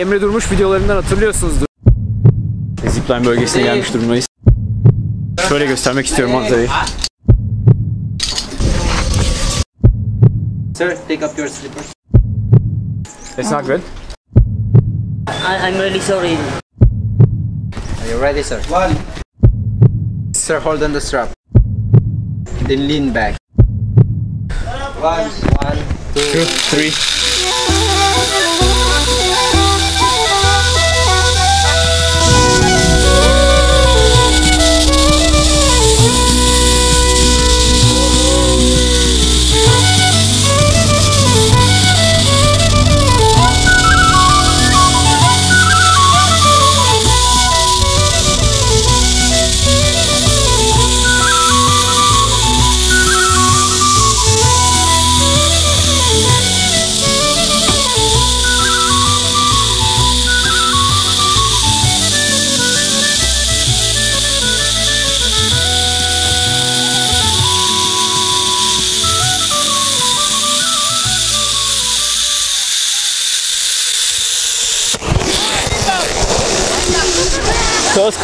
Emre Durmuş videolarından hatırlıyorsunuzdur. Zipline bölgesine gelmiş durumdayız. Şöyle göstermek istiyorum manzarayı. Sir, take up your slippers. It's not good. I, I'm really sorry. Are you ready, sir? One. Sir, hold on the strap. Then lean back. One, one, two. Two, three.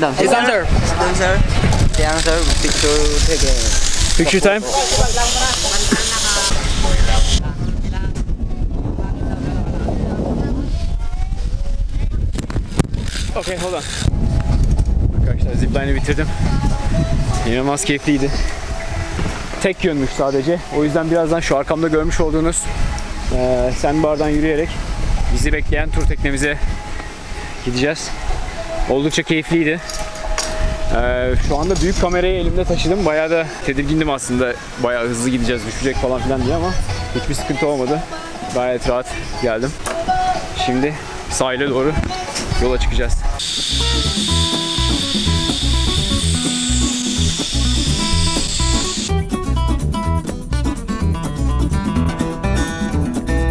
down. Down, sir. Sit down, sir. Picture, take a... Picture time. Okay, hold on. Arkadaşlar zipline'ı bitirdim. İnanılmaz keyifliydi. Tek yönmüş sadece. O yüzden birazdan şu arkamda görmüş olduğunuz eee sandbar'dan yürüyerek bizi bekleyen tur teknemize gideceğiz. Oldukça keyifliydi. Ee, şu anda büyük kamerayı elimde taşıdım. Bayağı da tedirgindim aslında. Bayağı hızlı gideceğiz, düşecek falan filan diye ama hiçbir sıkıntı olmadı. Gayet rahat geldim. Şimdi sahile doğru yola çıkacağız.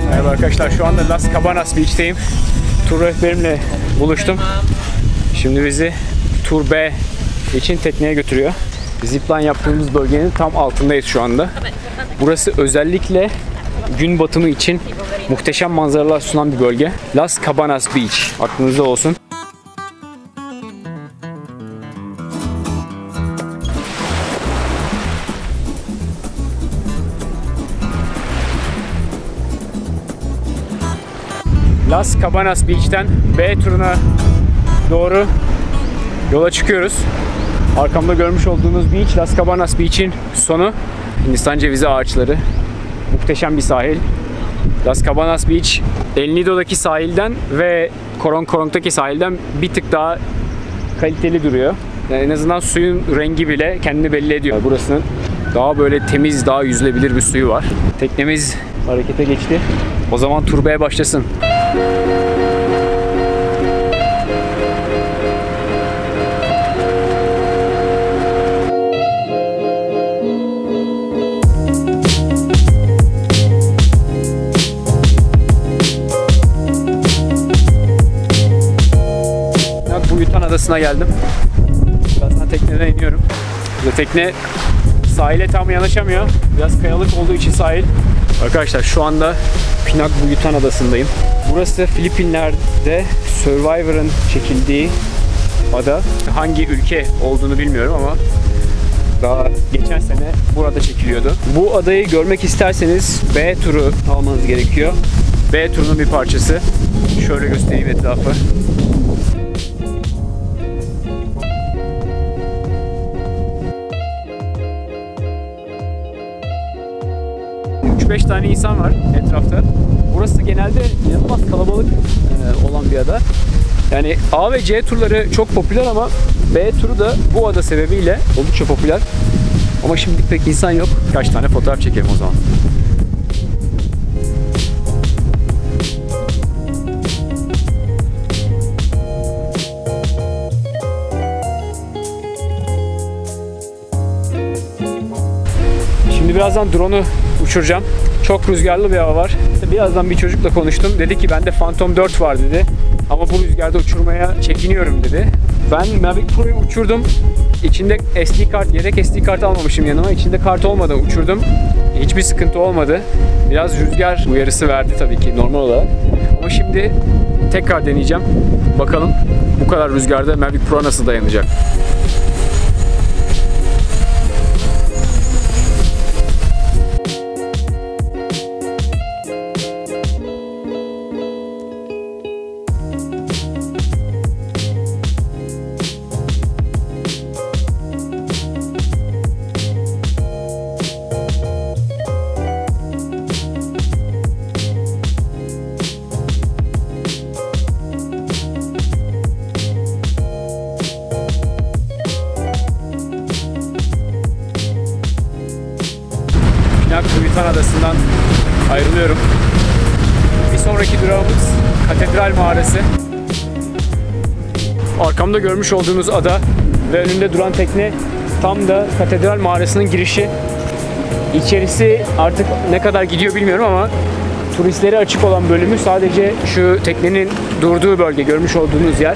Merhaba arkadaşlar şu anda Las Cabanas Beach'teyim. Tur rehberimle buluştum. Şimdi bizi Tur B için tekneye götürüyor. Zipline yaptığımız bölgenin tam altındayız şu anda. Burası özellikle gün batımı için muhteşem manzaralar sunan bir bölge. Las Cabanas Beach. Aklınızda olsun. Las Cabanas Beach'ten B turuna doğru yola çıkıyoruz. Arkamda görmüş olduğunuz beach Las Cabanas Beach'in sonu. Hindistan cevizi ağaçları. Muhteşem bir sahil. Las Cabanas Beach El Nido'daki sahilden ve Koron Koron'daki sahilden bir tık daha kaliteli duruyor. Yani en azından suyun rengi bile kendini belli ediyor. Burasının daha böyle temiz, daha yüzülebilir bir suyu var. Teknemiz harekete geçti. O zaman tur B'ye başlasın. Evet, bu Yutan Adası'na geldim. Birazdan tekneden iniyorum. Burada tekne sahile tam yanaşamıyor. Biraz kayalık olduğu için sahil. Arkadaşlar şu anda Pinak bu Yutan Adası'ndayım. Burası Filipinler'de Survivor'ın çekildiği ada. Hangi ülke olduğunu bilmiyorum ama daha geçen sene burada çekiliyordu. Bu adayı görmek isterseniz B turu almanız gerekiyor. B turunun bir parçası. Şöyle göstereyim etrafı. 3-5 tane insan var etrafta. Burası genelde inanılmaz kalabalık e, olan bir ada. Yani A ve C turları çok popüler ama B turu da bu ada sebebiyle oldukça popüler. Ama şimdi pek insan yok. Kaç tane fotoğraf çekelim o zaman. Şimdi birazdan drone'u uçuracağım. Çok rüzgarlı bir hava var. Birazdan bir çocukla konuştum. Dedi ki bende Phantom 4 var dedi. Ama bu rüzgarda uçurmaya çekiniyorum dedi. Ben Mavic Pro'yu uçurdum. İçinde SD kart, yedek SD kart almamışım yanıma. İçinde kart olmadan uçurdum. Hiçbir sıkıntı olmadı. Biraz rüzgar uyarısı verdi tabii ki normal olarak. Ama şimdi tekrar deneyeceğim. Bakalım bu kadar rüzgarda Mavic Pro nasıl dayanacak? Ayrılıyorum. Bir sonraki durağımız Katedral Mağarası. Arkamda görmüş olduğunuz ada ve önünde duran tekne tam da Katedral Mağarası'nın girişi. İçerisi artık ne kadar gidiyor bilmiyorum ama turistlere açık olan bölümü sadece şu teknenin durduğu bölge görmüş olduğunuz yer.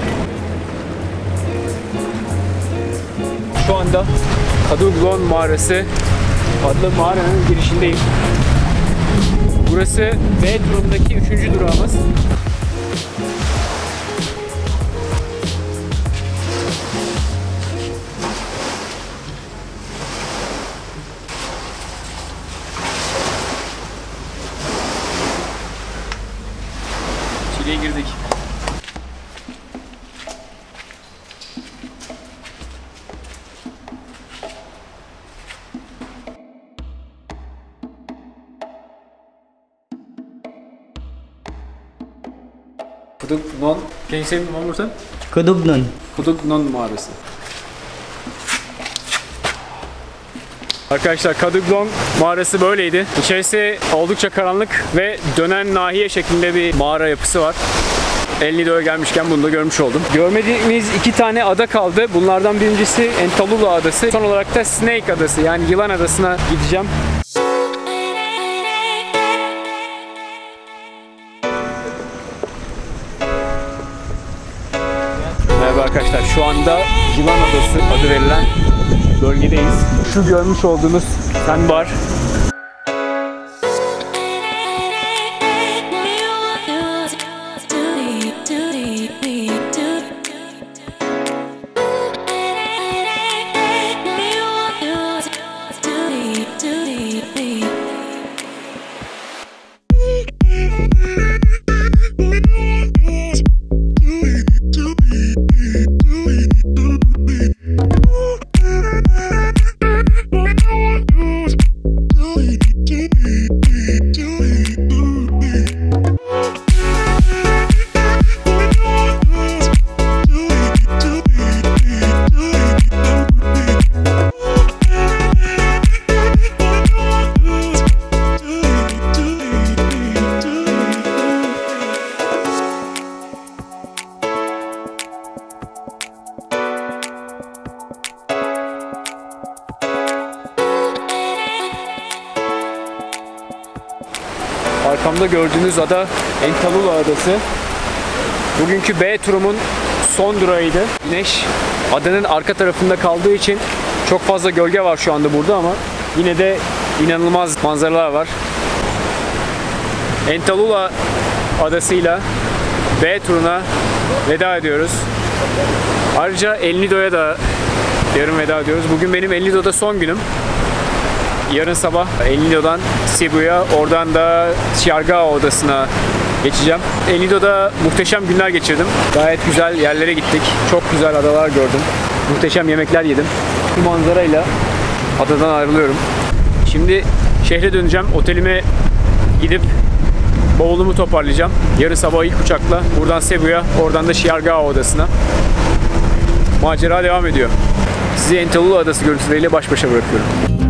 Şu anda Kaduglon Mağarası adlı mağaranın girişindeyim. Burası B turundaki üçüncü durağımız. Kuduknon, can you say it one more time? Kudugnon. Kuduknon mağarası. Arkadaşlar Kaduglon mağarası böyleydi. İçerisi oldukça karanlık ve dönen nahiye şeklinde bir mağara yapısı var. Elnido'ya gelmişken bunu da görmüş oldum. Görmediğimiz iki tane ada kaldı. Bunlardan birincisi Entalula Adası. Son olarak da Snake Adası yani Yılan Adası'na gideceğim. Arkadaşlar. Şu anda Yılan Adası adı verilen bölgedeyiz. Şu görmüş olduğunuz sandbar Arkamda gördüğünüz ada Entalula Adası. Bugünkü B turumun son durağıydı. Güneş adanın arka tarafında kaldığı için çok fazla gölge var şu anda burada ama yine de inanılmaz manzaralar var. Entalula adasıyla B turuna veda ediyoruz. Ayrıca El Nido'ya da yarın veda ediyoruz. Bugün benim El Nido'da son günüm. Yarın sabah El Nido'dan Cebu'ya, oradan da Siargao odasına geçeceğim. El Nido'da muhteşem günler geçirdim. Gayet güzel yerlere gittik. Çok güzel adalar gördüm. Muhteşem yemekler yedim. Bu manzarayla adadan ayrılıyorum. Şimdi şehre döneceğim. Otelime gidip bavulumu toparlayacağım. Yarın sabah ilk uçakla buradan Cebu'ya, oradan da Siargao odasına. Macera devam ediyor. Sizi Entalula Adası görüntüleriyle baş başa bırakıyorum.